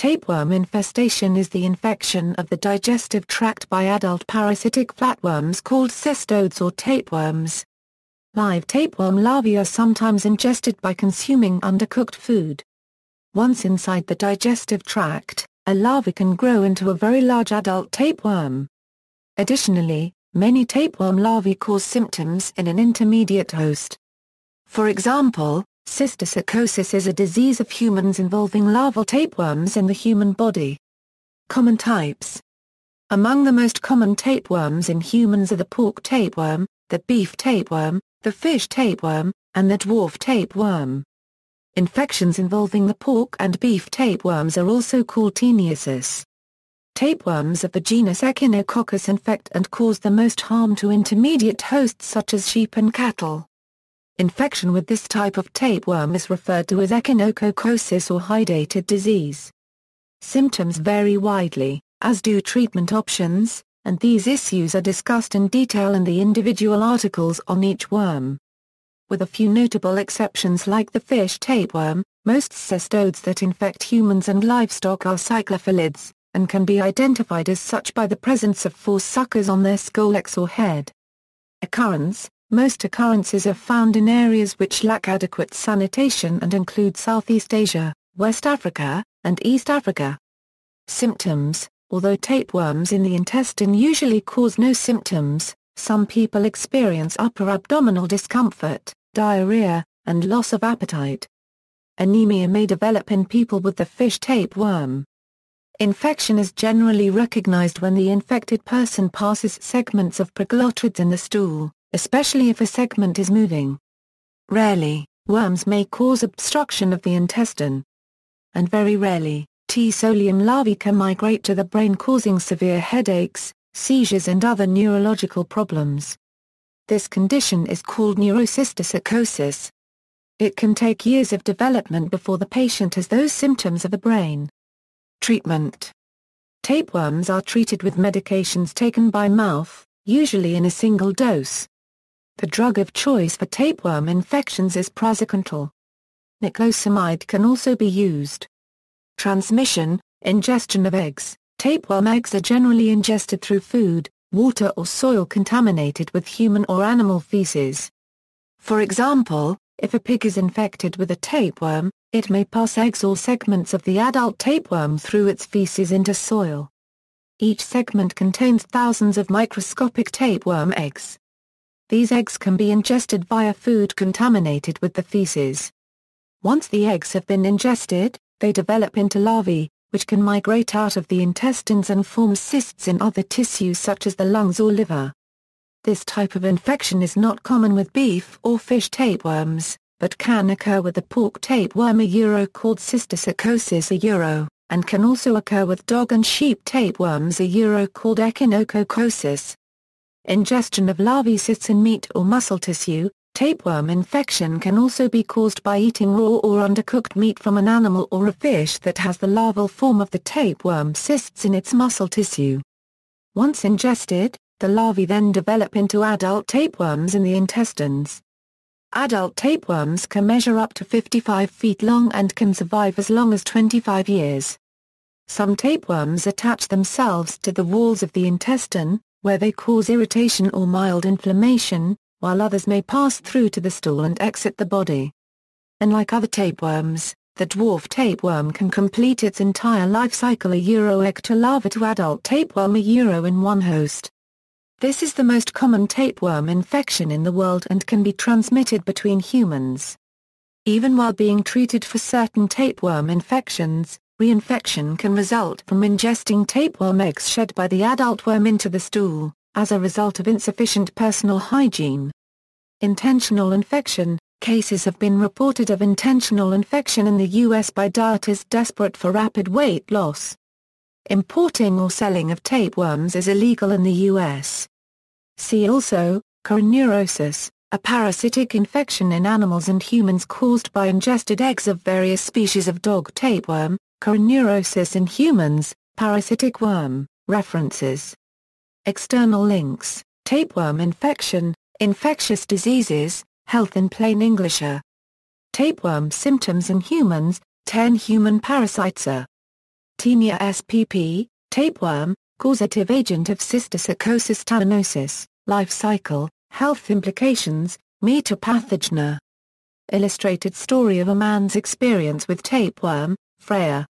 Tapeworm infestation is the infection of the digestive tract by adult parasitic flatworms called cestodes or tapeworms. Live tapeworm larvae are sometimes ingested by consuming undercooked food. Once inside the digestive tract, a larva can grow into a very large adult tapeworm. Additionally, many tapeworm larvae cause symptoms in an intermediate host. For example, Cysticercosis is a disease of humans involving larval tapeworms in the human body. Common types Among the most common tapeworms in humans are the pork tapeworm, the beef tapeworm, the fish tapeworm, and the dwarf tapeworm. Infections involving the pork and beef tapeworms are also called taeniasis. Tapeworms of the genus Echinococcus infect and cause the most harm to intermediate hosts such as sheep and cattle. Infection with this type of tapeworm is referred to as echinococcosis or hydatid disease. Symptoms vary widely, as do treatment options, and these issues are discussed in detail in the individual articles on each worm. With a few notable exceptions like the fish tapeworm, most cestodes that infect humans and livestock are cyclophilids, and can be identified as such by the presence of four suckers on their scolex or head. Occurrence most occurrences are found in areas which lack adequate sanitation and include Southeast Asia, West Africa, and East Africa. Symptoms Although tapeworms in the intestine usually cause no symptoms, some people experience upper abdominal discomfort, diarrhea, and loss of appetite. Anemia may develop in people with the fish tapeworm. Infection is generally recognized when the infected person passes segments of proglottids in the stool especially if a segment is moving. Rarely, worms may cause obstruction of the intestine. And very rarely, T. solium larvae can migrate to the brain causing severe headaches, seizures and other neurological problems. This condition is called neurocysticercosis. It can take years of development before the patient has those symptoms of the brain. Treatment Tapeworms are treated with medications taken by mouth, usually in a single dose. The drug of choice for tapeworm infections is praziquantel. Niclosamide can also be used. Transmission, ingestion of eggs. Tapeworm eggs are generally ingested through food, water or soil contaminated with human or animal feces. For example, if a pig is infected with a tapeworm, it may pass eggs or segments of the adult tapeworm through its feces into soil. Each segment contains thousands of microscopic tapeworm eggs. These eggs can be ingested via food contaminated with the feces. Once the eggs have been ingested, they develop into larvae, which can migrate out of the intestines and form cysts in other tissues such as the lungs or liver. This type of infection is not common with beef or fish tapeworms, but can occur with the pork tapeworm a euro called cysticercosis a euro, and can also occur with dog and sheep tapeworms a euro called echinococcosis. Ingestion of larvae cysts in meat or muscle tissue, tapeworm infection can also be caused by eating raw or undercooked meat from an animal or a fish that has the larval form of the tapeworm cysts in its muscle tissue. Once ingested, the larvae then develop into adult tapeworms in the intestines. Adult tapeworms can measure up to 55 feet long and can survive as long as 25 years. Some tapeworms attach themselves to the walls of the intestine, where they cause irritation or mild inflammation, while others may pass through to the stool and exit the body. Unlike other tapeworms, the dwarf tapeworm can complete its entire life cycle a euro egg to larva to adult tapeworm a euro in one host. This is the most common tapeworm infection in the world and can be transmitted between humans. Even while being treated for certain tapeworm infections, Reinfection can result from ingesting tapeworm eggs shed by the adult worm into the stool, as a result of insufficient personal hygiene. Intentional infection Cases have been reported of intentional infection in the U.S. by dieters desperate for rapid weight loss. Importing or selling of tapeworms is illegal in the U.S. See also, coenurosis, a parasitic infection in animals and humans caused by ingested eggs of various species of dog tapeworm, Coenurosis in humans, parasitic worm, references. External links, tapeworm infection, infectious diseases, health in plain Englisher. Tapeworm symptoms in humans, 10 human parasites are Taenia spp, tapeworm, causative agent of cysticercosis tallinosis, life cycle, health implications, metapathogena. Illustrated story of a man's experience with tapeworm, Freya.